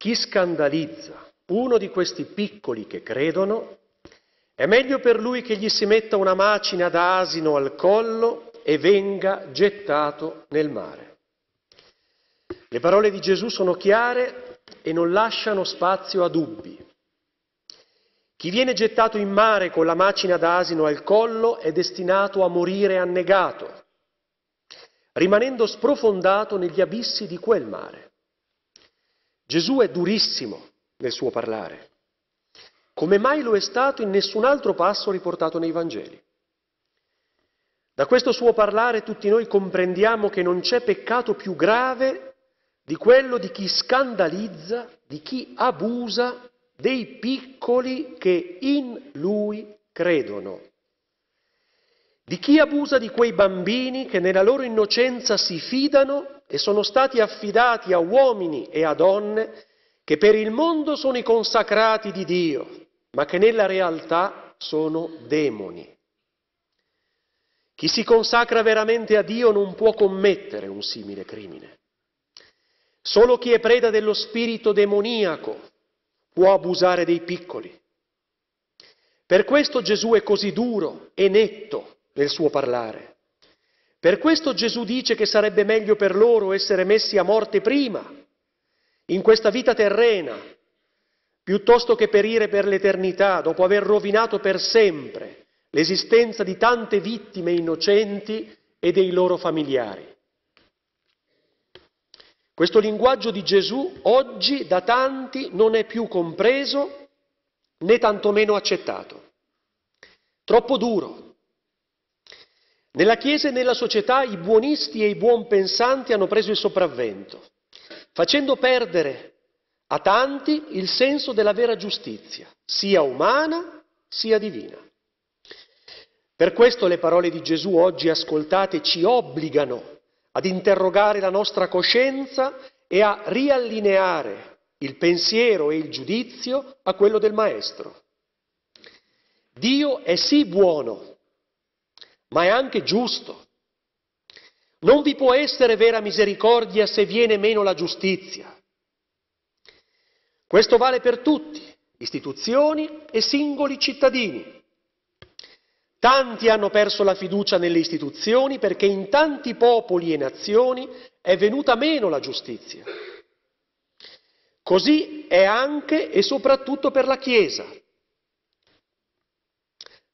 chi scandalizza uno di questi piccoli che credono, è meglio per lui che gli si metta una macina d'asino al collo e venga gettato nel mare. Le parole di Gesù sono chiare e non lasciano spazio a dubbi. Chi viene gettato in mare con la macina d'asino al collo è destinato a morire annegato, rimanendo sprofondato negli abissi di quel mare. Gesù è durissimo nel suo parlare, come mai lo è stato in nessun altro passo riportato nei Vangeli. Da questo suo parlare tutti noi comprendiamo che non c'è peccato più grave di quello di chi scandalizza, di chi abusa dei piccoli che in lui credono, di chi abusa di quei bambini che nella loro innocenza si fidano e sono stati affidati a uomini e a donne che per il mondo sono i consacrati di Dio, ma che nella realtà sono demoni. Chi si consacra veramente a Dio non può commettere un simile crimine. Solo chi è preda dello spirito demoniaco può abusare dei piccoli. Per questo Gesù è così duro e netto nel suo parlare. Per questo Gesù dice che sarebbe meglio per loro essere messi a morte prima, in questa vita terrena, piuttosto che perire per l'eternità dopo aver rovinato per sempre l'esistenza di tante vittime innocenti e dei loro familiari. Questo linguaggio di Gesù oggi da tanti non è più compreso né tantomeno accettato. Troppo duro. Nella Chiesa e nella società i buonisti e i buon pensanti hanno preso il sopravvento, facendo perdere a tanti il senso della vera giustizia, sia umana sia divina. Per questo le parole di Gesù oggi ascoltate ci obbligano ad interrogare la nostra coscienza e a riallineare il pensiero e il giudizio a quello del Maestro. Dio è sì buono, ma è anche giusto. Non vi può essere vera misericordia se viene meno la giustizia. Questo vale per tutti, istituzioni e singoli cittadini. Tanti hanno perso la fiducia nelle istituzioni perché in tanti popoli e nazioni è venuta meno la giustizia. Così è anche e soprattutto per la Chiesa.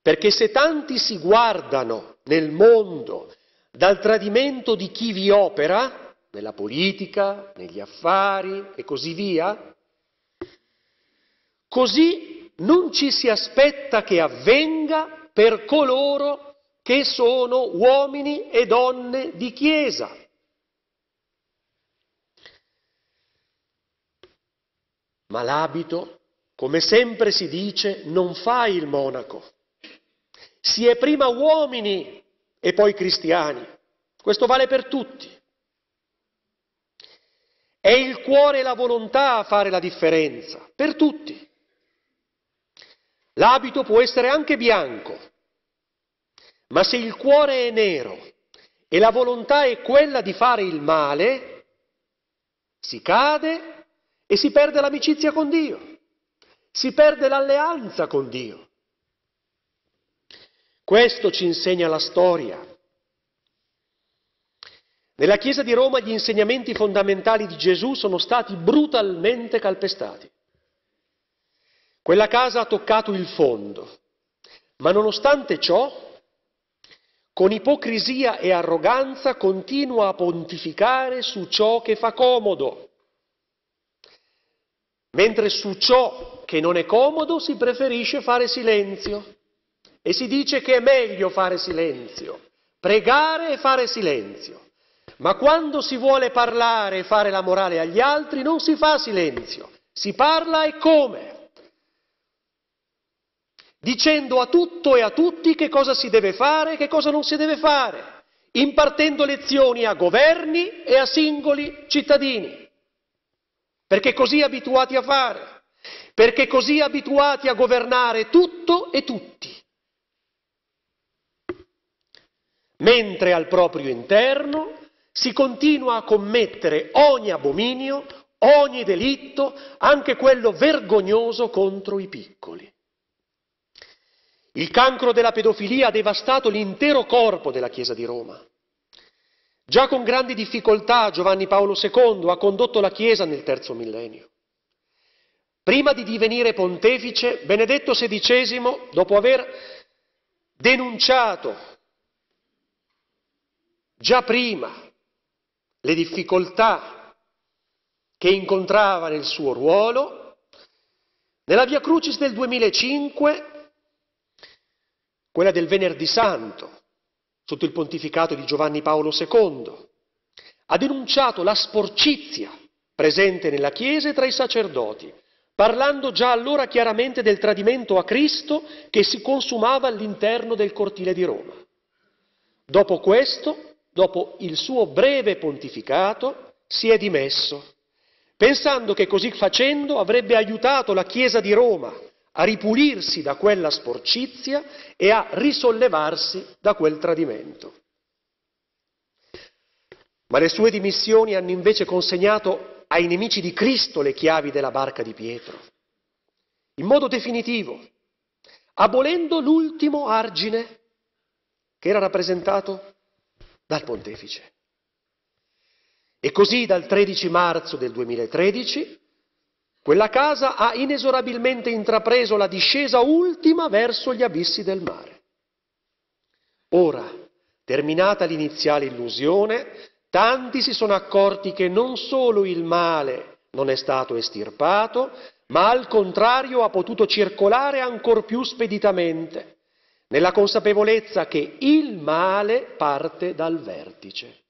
Perché se tanti si guardano nel mondo dal tradimento di chi vi opera, nella politica, negli affari e così via, così non ci si aspetta che avvenga per coloro che sono uomini e donne di Chiesa. Ma l'abito, come sempre si dice, non fa il monaco. Si è prima uomini e poi cristiani. Questo vale per tutti. È il cuore e la volontà a fare la differenza, per tutti. L'abito può essere anche bianco, ma se il cuore è nero e la volontà è quella di fare il male, si cade e si perde l'amicizia con Dio, si perde l'alleanza con Dio. Questo ci insegna la storia. Nella Chiesa di Roma gli insegnamenti fondamentali di Gesù sono stati brutalmente calpestati. Quella casa ha toccato il fondo, ma nonostante ciò, con ipocrisia e arroganza continua a pontificare su ciò che fa comodo, mentre su ciò che non è comodo si preferisce fare silenzio e si dice che è meglio fare silenzio, pregare e fare silenzio. Ma quando si vuole parlare e fare la morale agli altri non si fa silenzio, si parla e come? dicendo a tutto e a tutti che cosa si deve fare e che cosa non si deve fare, impartendo lezioni a governi e a singoli cittadini, perché così abituati a fare, perché così abituati a governare tutto e tutti. Mentre al proprio interno si continua a commettere ogni abominio, ogni delitto, anche quello vergognoso contro i piccoli. Il cancro della pedofilia ha devastato l'intero corpo della Chiesa di Roma. Già con grandi difficoltà Giovanni Paolo II ha condotto la Chiesa nel terzo millennio. Prima di divenire pontefice, Benedetto XVI, dopo aver denunciato già prima le difficoltà che incontrava nel suo ruolo, nella Via Crucis del 2005, quella del Venerdì Santo, sotto il pontificato di Giovanni Paolo II, ha denunciato la sporcizia presente nella Chiesa e tra i sacerdoti, parlando già allora chiaramente del tradimento a Cristo che si consumava all'interno del cortile di Roma. Dopo questo, dopo il suo breve pontificato, si è dimesso, pensando che così facendo avrebbe aiutato la Chiesa di Roma a ripulirsi da quella sporcizia e a risollevarsi da quel tradimento. Ma le sue dimissioni hanno invece consegnato ai nemici di Cristo le chiavi della barca di Pietro, in modo definitivo, abolendo l'ultimo argine che era rappresentato dal pontefice. E così dal 13 marzo del 2013 quella casa ha inesorabilmente intrapreso la discesa ultima verso gli abissi del mare. Ora, terminata l'iniziale illusione, Tanti si sono accorti che non solo il male non è stato estirpato, ma al contrario ha potuto circolare ancor più speditamente, nella consapevolezza che il male parte dal vertice.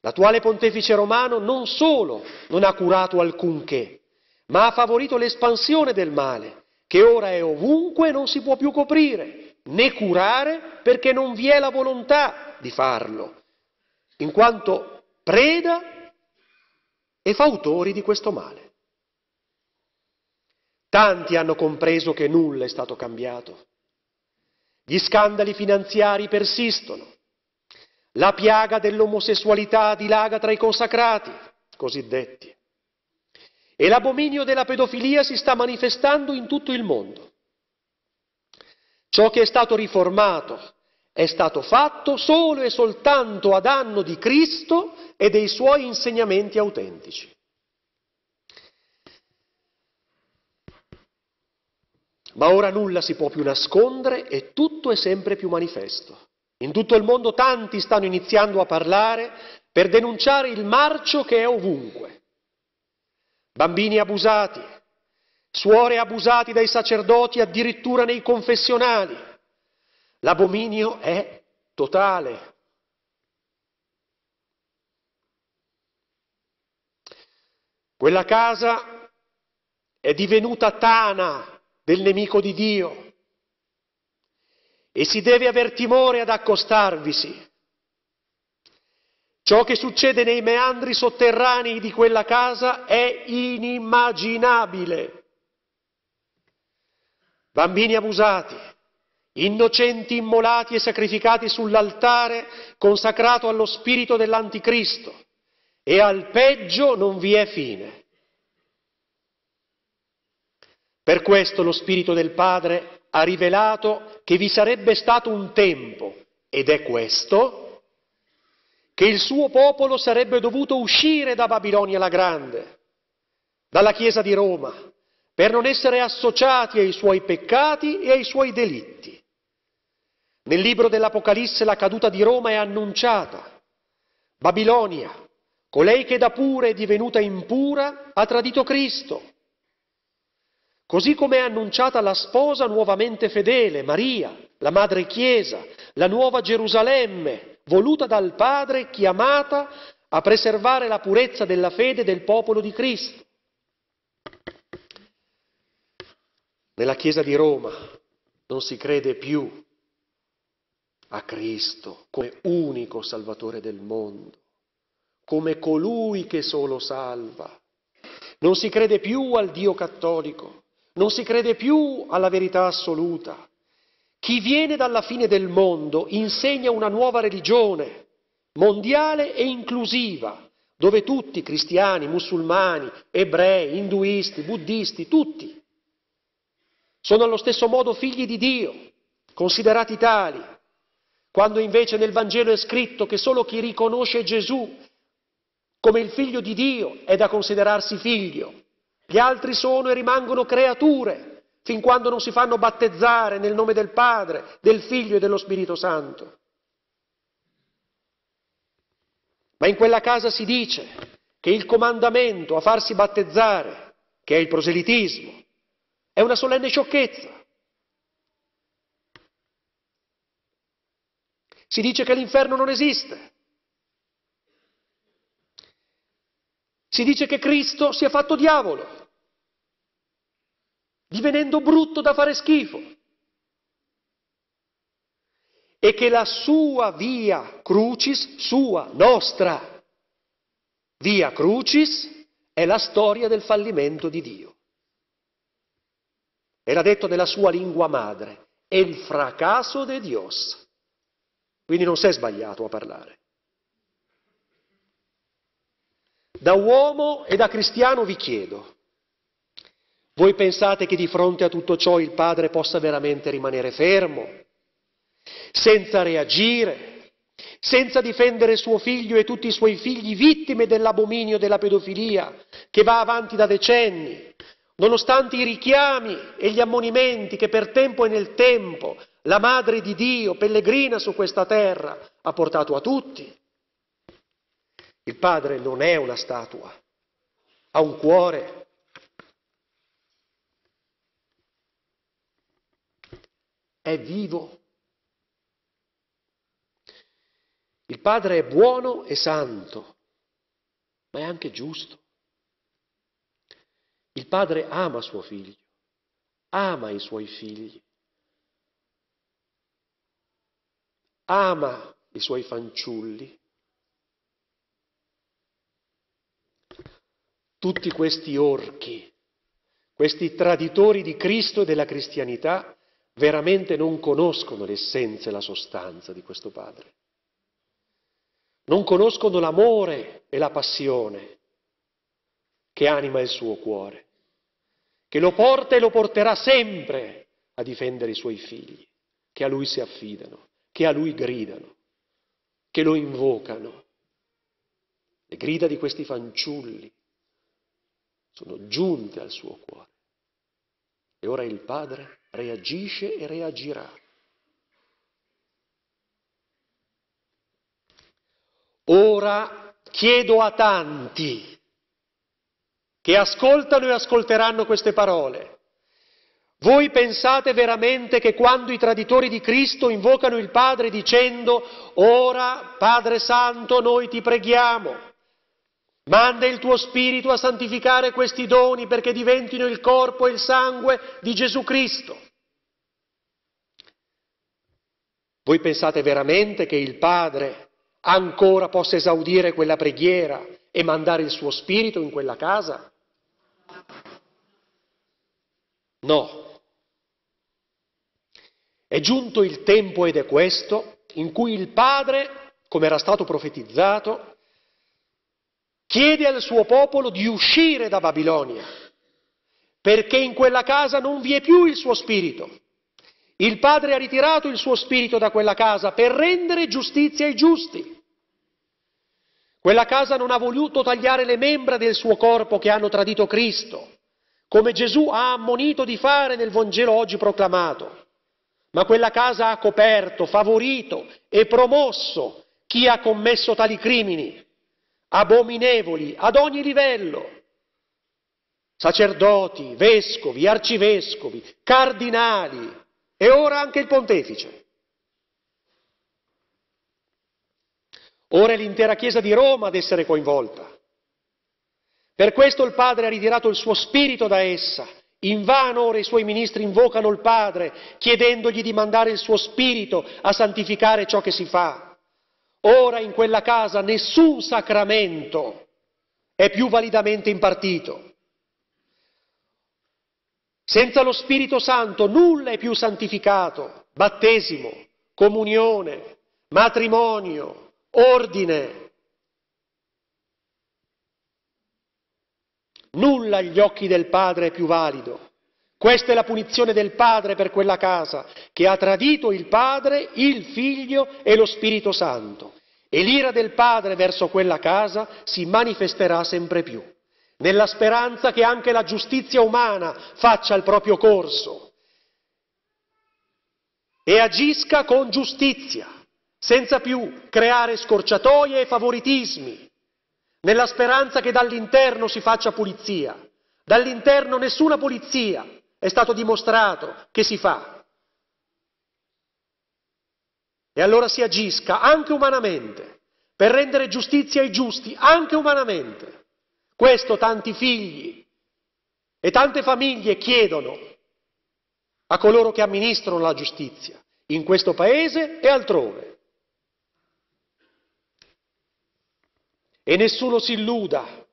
L'attuale pontefice romano non solo non ha curato alcunché, ma ha favorito l'espansione del male, che ora è ovunque e non si può più coprire, né curare perché non vi è la volontà di farlo in quanto preda e fautori di questo male. Tanti hanno compreso che nulla è stato cambiato. Gli scandali finanziari persistono. La piaga dell'omosessualità dilaga tra i consacrati, cosiddetti. E l'abominio della pedofilia si sta manifestando in tutto il mondo. Ciò che è stato riformato è stato fatto solo e soltanto a danno di Cristo e dei suoi insegnamenti autentici. Ma ora nulla si può più nascondere e tutto è sempre più manifesto. In tutto il mondo tanti stanno iniziando a parlare per denunciare il marcio che è ovunque. Bambini abusati, suore abusati dai sacerdoti addirittura nei confessionali, L'abominio è totale. Quella casa è divenuta tana del nemico di Dio e si deve aver timore ad accostarvisi. Ciò che succede nei meandri sotterranei di quella casa è inimmaginabile. Bambini abusati, innocenti immolati e sacrificati sull'altare consacrato allo spirito dell'anticristo e al peggio non vi è fine. Per questo lo Spirito del Padre ha rivelato che vi sarebbe stato un tempo, ed è questo, che il suo popolo sarebbe dovuto uscire da Babilonia la Grande, dalla Chiesa di Roma, per non essere associati ai suoi peccati e ai suoi delitti. Nel libro dell'Apocalisse la caduta di Roma è annunciata. Babilonia, colei che da pura è divenuta impura, ha tradito Cristo. Così come è annunciata la sposa nuovamente fedele, Maria, la madre Chiesa, la nuova Gerusalemme, voluta dal Padre, chiamata a preservare la purezza della fede del popolo di Cristo. Nella Chiesa di Roma non si crede più a Cristo come unico Salvatore del mondo, come colui che solo salva. Non si crede più al Dio cattolico, non si crede più alla verità assoluta. Chi viene dalla fine del mondo insegna una nuova religione, mondiale e inclusiva, dove tutti, cristiani, musulmani, ebrei, induisti, buddisti, tutti, sono allo stesso modo figli di Dio, considerati tali, quando invece nel Vangelo è scritto che solo chi riconosce Gesù come il figlio di Dio è da considerarsi figlio, gli altri sono e rimangono creature fin quando non si fanno battezzare nel nome del Padre, del Figlio e dello Spirito Santo. Ma in quella casa si dice che il comandamento a farsi battezzare, che è il proselitismo, è una solenne sciocchezza. Si dice che l'inferno non esiste. Si dice che Cristo si è fatto diavolo, divenendo brutto da fare schifo. E che la sua via crucis, sua, nostra via crucis, è la storia del fallimento di Dio. E l'ha detto nella sua lingua madre, il fracasso de Dios. Quindi non si è sbagliato a parlare. Da uomo e da cristiano vi chiedo, voi pensate che di fronte a tutto ciò il padre possa veramente rimanere fermo, senza reagire, senza difendere suo figlio e tutti i suoi figli vittime dell'abominio della pedofilia che va avanti da decenni, nonostante i richiami e gli ammonimenti che per tempo e nel tempo la Madre di Dio, pellegrina su questa terra, ha portato a tutti? Il Padre non è una statua, ha un cuore. È vivo. Il Padre è buono e santo, ma è anche giusto. Il Padre ama suo figlio, ama i suoi figli, ama i suoi fanciulli tutti questi orchi, questi traditori di Cristo e della cristianità, veramente non conoscono l'essenza e la sostanza di questo Padre. Non conoscono l'amore e la passione che anima il suo cuore, che lo porta e lo porterà sempre a difendere i suoi figli, che a lui si affidano, che a lui gridano, che lo invocano. Le grida di questi fanciulli sono giunte al suo cuore. E ora il Padre reagisce e reagirà. Ora chiedo a tanti che ascoltano e ascolteranno queste parole. Voi pensate veramente che quando i traditori di Cristo invocano il Padre dicendo ora Padre Santo noi ti preghiamo, Manda il tuo Spirito a santificare questi doni perché diventino il corpo e il sangue di Gesù Cristo. Voi pensate veramente che il Padre ancora possa esaudire quella preghiera e mandare il suo Spirito in quella casa? No. È giunto il tempo ed è questo in cui il Padre, come era stato profetizzato, chiede al suo popolo di uscire da Babilonia, perché in quella casa non vi è più il suo spirito. Il Padre ha ritirato il suo spirito da quella casa per rendere giustizia ai giusti. Quella casa non ha voluto tagliare le membra del suo corpo che hanno tradito Cristo, come Gesù ha ammonito di fare nel Vangelo oggi proclamato. Ma quella casa ha coperto, favorito e promosso chi ha commesso tali crimini abominevoli ad ogni livello, sacerdoti, vescovi, arcivescovi, cardinali e ora anche il pontefice. Ora è l'intera Chiesa di Roma ad essere coinvolta. Per questo il Padre ha ritirato il suo spirito da essa. Invano ora i suoi ministri invocano il Padre chiedendogli di mandare il suo spirito a santificare ciò che si fa. Ora in quella casa nessun sacramento è più validamente impartito. Senza lo Spirito Santo nulla è più santificato, battesimo, comunione, matrimonio, ordine. Nulla agli occhi del Padre è più valido. Questa è la punizione del Padre per quella casa, che ha tradito il Padre, il Figlio e lo Spirito Santo. E l'ira del Padre verso quella casa si manifesterà sempre più, nella speranza che anche la giustizia umana faccia il proprio corso e agisca con giustizia, senza più creare scorciatoie e favoritismi, nella speranza che dall'interno si faccia pulizia. Dall'interno nessuna pulizia è stato dimostrato che si fa. E allora si agisca anche umanamente per rendere giustizia ai giusti, anche umanamente. Questo tanti figli e tante famiglie chiedono a coloro che amministrano la giustizia, in questo paese e altrove. E nessuno si illuda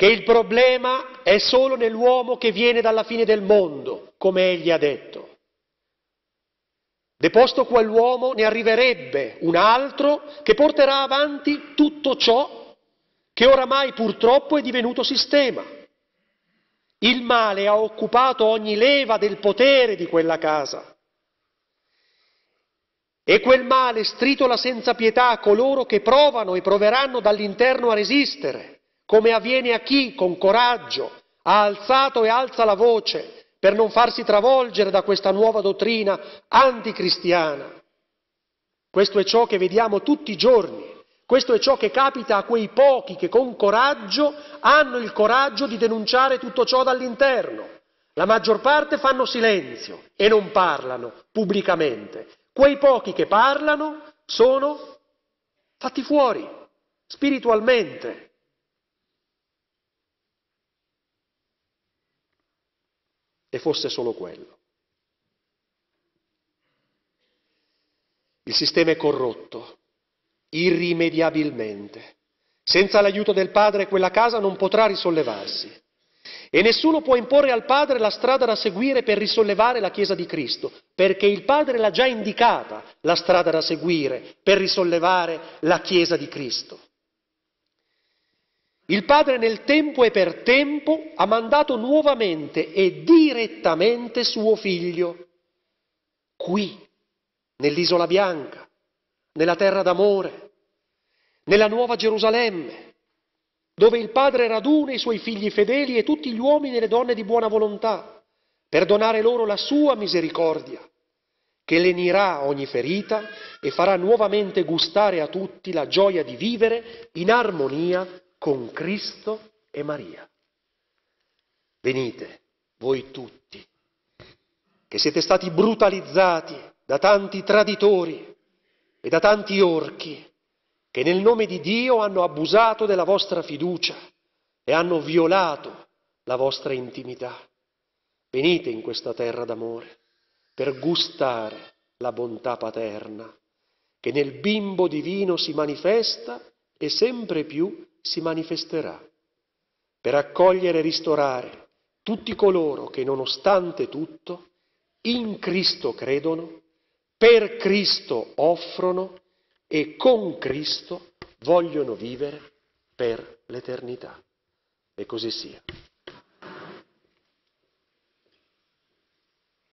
che il problema è solo nell'uomo che viene dalla fine del mondo, come egli ha detto. Deposto quell'uomo ne arriverebbe un altro che porterà avanti tutto ciò che oramai purtroppo è divenuto sistema. Il male ha occupato ogni leva del potere di quella casa. E quel male stritola senza pietà coloro che provano e proveranno dall'interno a resistere, come avviene a chi con coraggio ha alzato e alza la voce per non farsi travolgere da questa nuova dottrina anticristiana. Questo è ciò che vediamo tutti i giorni, questo è ciò che capita a quei pochi che con coraggio hanno il coraggio di denunciare tutto ciò dall'interno. La maggior parte fanno silenzio e non parlano pubblicamente. Quei pochi che parlano sono fatti fuori spiritualmente, e fosse solo quello. Il sistema è corrotto, irrimediabilmente. Senza l'aiuto del Padre quella casa non potrà risollevarsi. E nessuno può imporre al Padre la strada da seguire per risollevare la Chiesa di Cristo, perché il Padre l'ha già indicata la strada da seguire per risollevare la Chiesa di Cristo. Il Padre nel tempo e per tempo ha mandato nuovamente e direttamente suo figlio, qui, nell'isola bianca, nella terra d'amore, nella nuova Gerusalemme, dove il Padre raduna i suoi figli fedeli e tutti gli uomini e le donne di buona volontà, per donare loro la sua misericordia, che lenirà ogni ferita e farà nuovamente gustare a tutti la gioia di vivere in armonia con Cristo e Maria. Venite, voi tutti, che siete stati brutalizzati da tanti traditori e da tanti orchi, che nel nome di Dio hanno abusato della vostra fiducia e hanno violato la vostra intimità. Venite in questa terra d'amore per gustare la bontà paterna che nel bimbo divino si manifesta e sempre più si manifesterà per accogliere e ristorare tutti coloro che nonostante tutto in Cristo credono, per Cristo offrono e con Cristo vogliono vivere per l'eternità. E così sia.